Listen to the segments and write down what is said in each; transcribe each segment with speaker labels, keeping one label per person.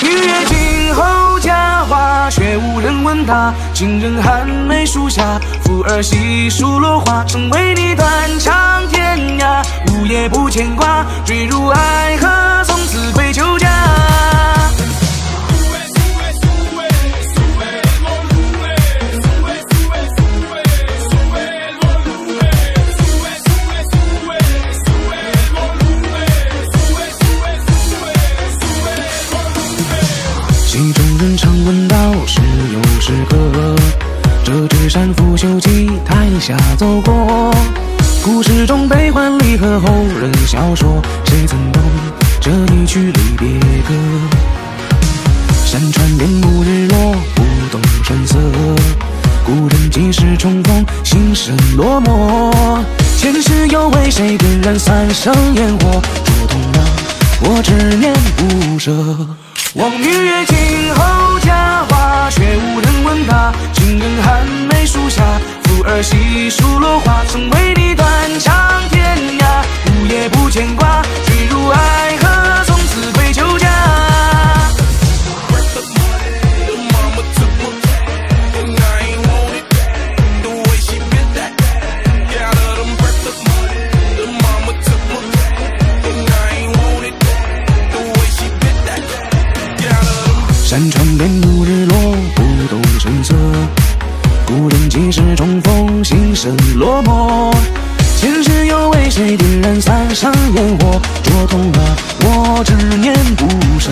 Speaker 1: 明月今后佳话，却无人问他。情人寒梅树下，抚儿细数落花。曾为你断肠天涯，无夜不牵挂。坠入爱河，戏中人常问道，是有是歌。这支山拂袖骑台下走过，故事中悲欢离合，后人笑说，谁曾懂这一曲离别歌？山川帘幕日落，不动声色。故人几时重逢，心生落寞。前世又为谁点燃三生烟火，灼痛了我执念不舍。望明月今后山川帘幕日落，不动声色。故人几时重逢，心生落寞。前世又为谁点燃三生烟火，灼痛了我执念不舍。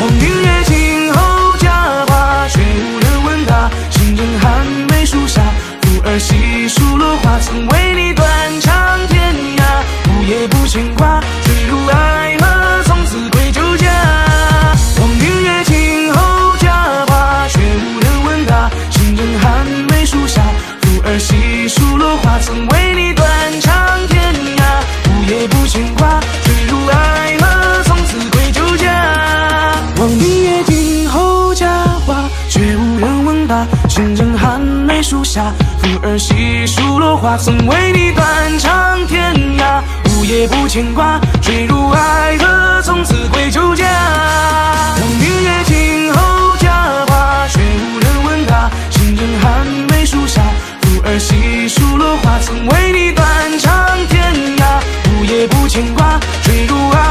Speaker 1: 望明月静候佳话，却无人问他。情人寒梅树下，抚儿细数落花。曾为你断肠天涯，不夜不牵挂。坠入爱枕寒梅树下忽而细数落花曾为你断肠天涯无夜不牵挂坠入爱河从此归酒家。当明月静候佳话却无人问答枕寒梅树下忽而细数落花曾为你断肠天涯无夜不牵挂坠入爱